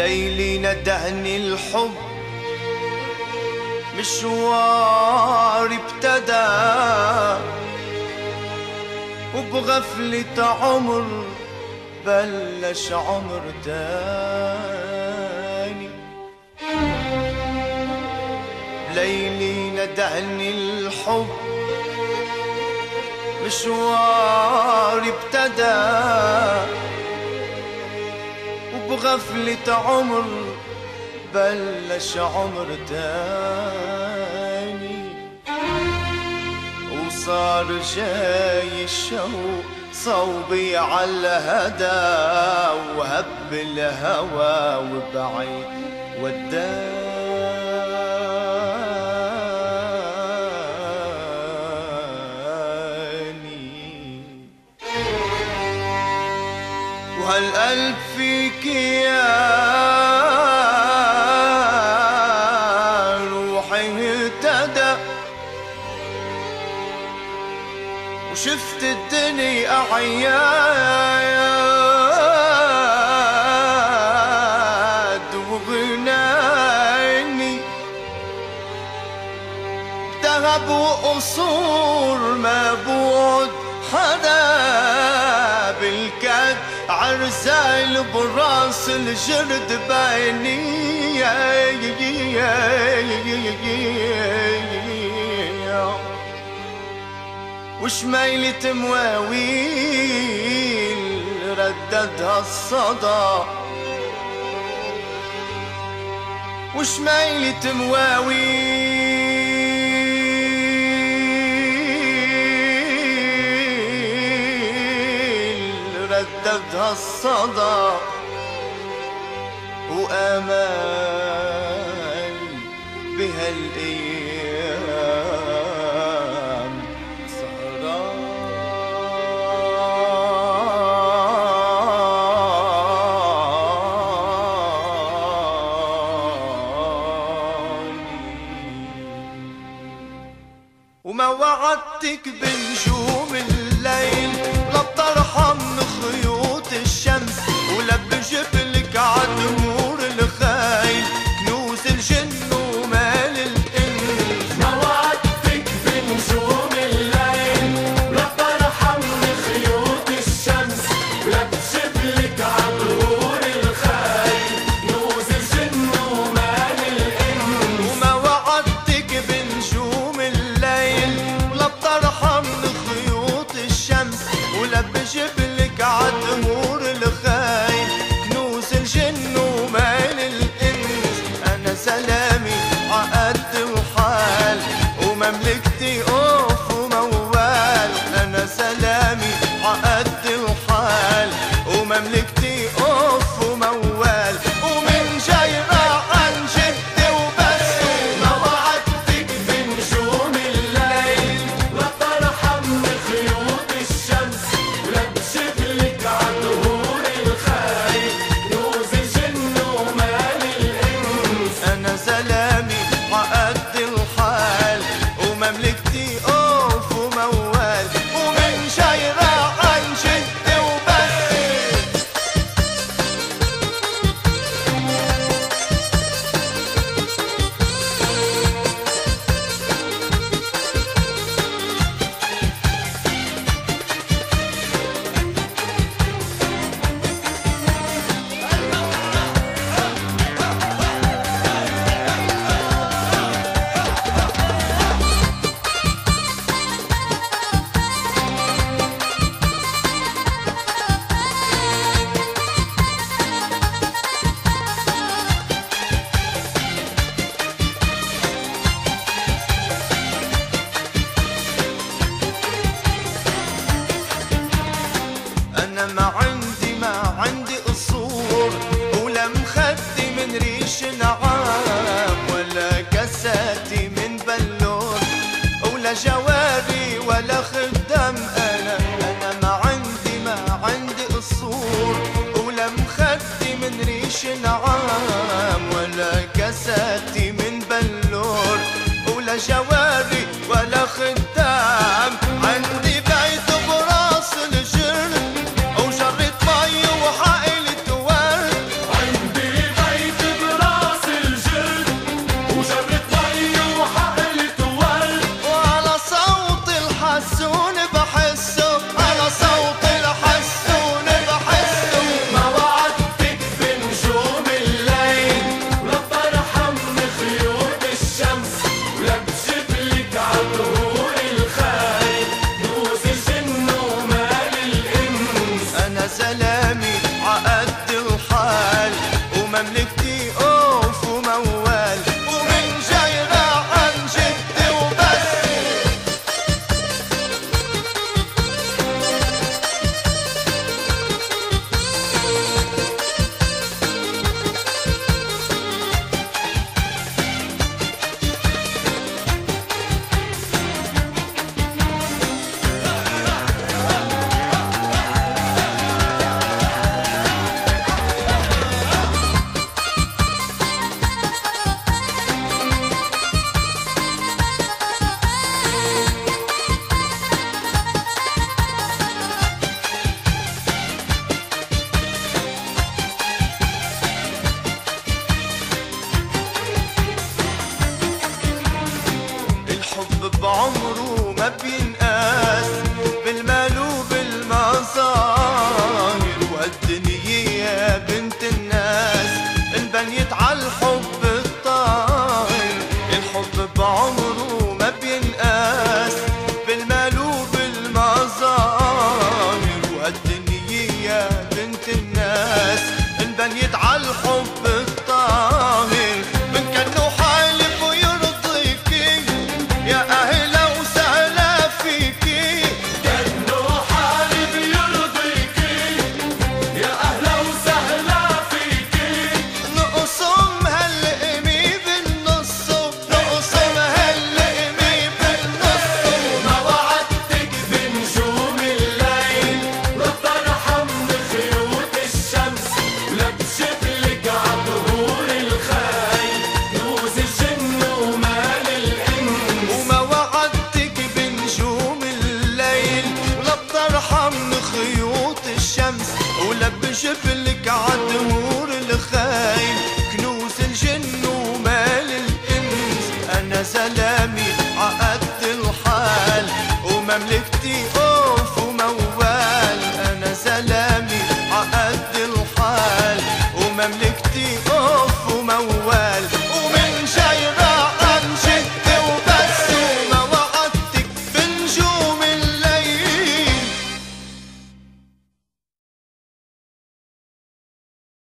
الليل ندهني الحب. مشواري ابتدى. وبغفلة عمر بلش عمر تاني. ليلي ندهني الحب. مشواري ابتدى. وغفلة عمر بلش عمر تاني. وصار جاي الشوق صوبي على الهدى وهب الهوى وبعيد وداني وهالقلب فيك يا روحي اهتدى. وشفت الدنيا عياد وغناني. ذهب وقصور ما بود حدا عرسايل براس الجرد وش ميلة مواويل رددها الصدى؟ وشميلة مواويل ندبت هالصدى وأمان بهالأيام سهراني وما وعدتك بنجوم قعدت عيش نعام ولا كسل. بنت الناس انبنيت عالحب جبلك عدمور الخايب كنوز الجن ومال الإنس. أنا سلامي عقدت الحال ومملكتي أوف وموال. أنا سلامي عقدت الحال ومملكتي